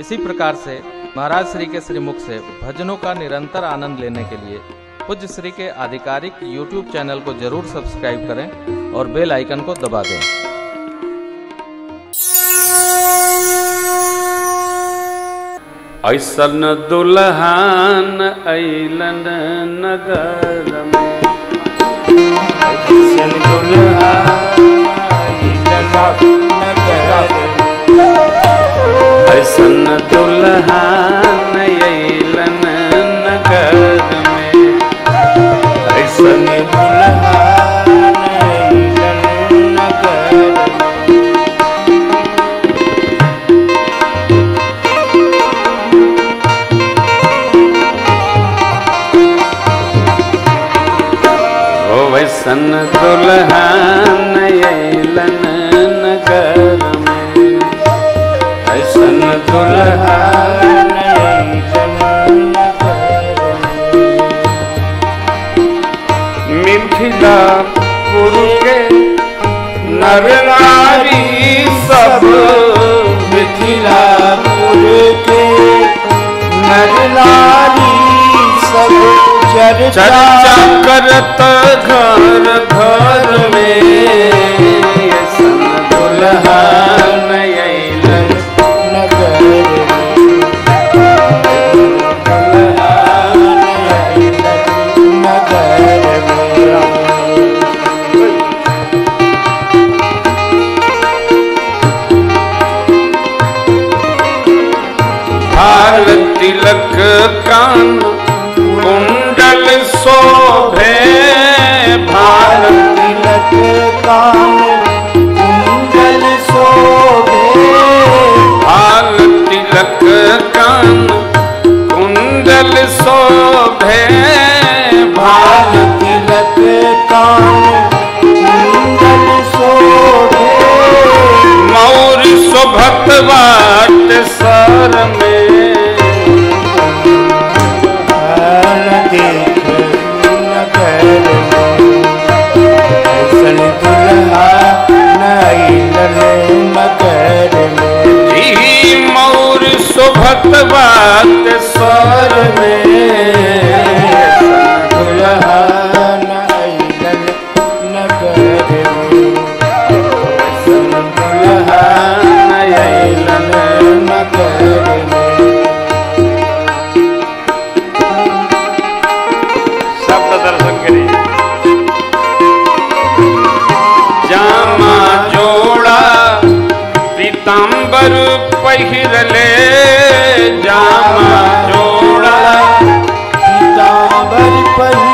इसी प्रकार से महाराज श्री के श्रीमुख से भजनों का निरंतर आनंद लेने के लिए पूज्य श्री के आधिकारिक YouTube चैनल को ज़रूर सब्सक्राइब करें और बेल आइकन को दबा दें। ऐसन दुल्हन ऐलन नगर में। दुल्हन ऐलन नगर में ऐसन वैसन दुल्हन दुल्हन मिथिलापुर के नर नारी सब मिथिलापुर के नर नारी सब चर्चा करत तिलक कान कुंडल शोभे भाल तिलक पीताम्बर पहिरले जामा जोड़ा। पीताम्बर पहिले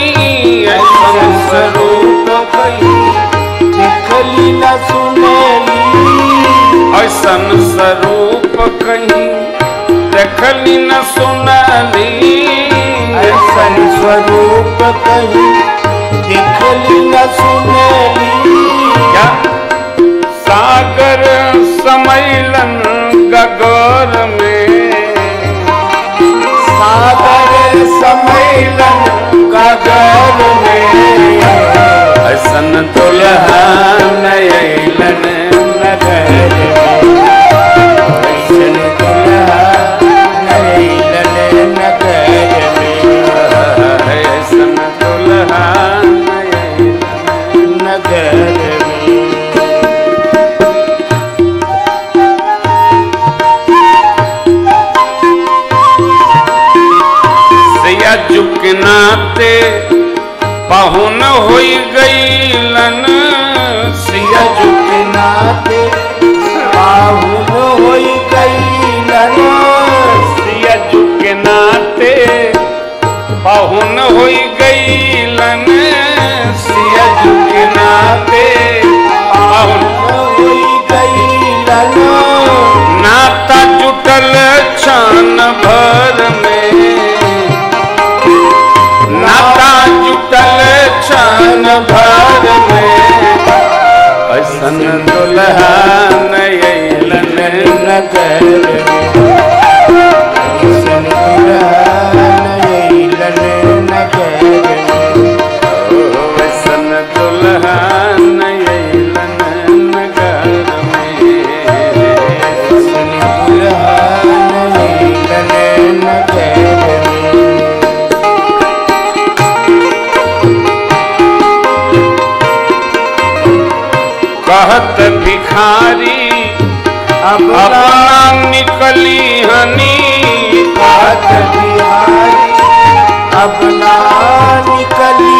देखली न सुनली। ऐसन स्वरूप कहीं देखली न सुनली। ऐसन स्वरूप कहीं देखली न सुनली। सागर ऐसन दुल्हन अइलन पाहुन होई गईलन सिया के नाते पाहुन होई गईलन सिया के नाते पाहुन होई गईलन सिया के नाते पाहुन होई गईलन नाता जुटल क्षण भर ऐसन दुल्हा न नगर अपना निकली हनी। बात बिहारी अब ना निकली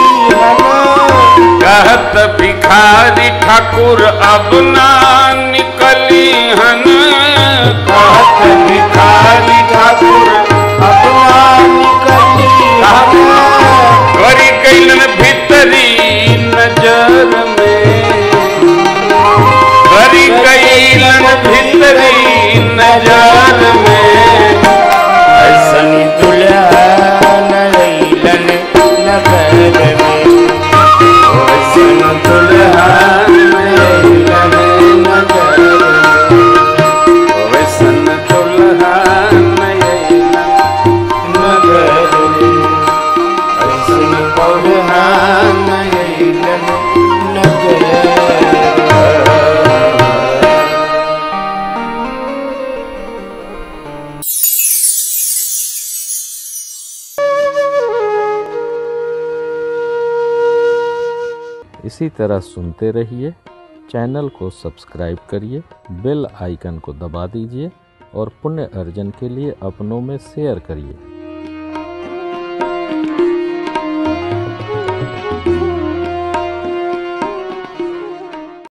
कहत भिखारी ठाकुर अपना निकली हन। बात भिखारी ठाकुर अपना निकली हना। करी कैलन भीतरी नज़र में इसी तरह सुनते रहिए, चैनल को सब्सक्राइब करिए, बेल आइकन को दबा दीजिए और पुण्य अर्जन के लिए अपनों में शेयर करिए।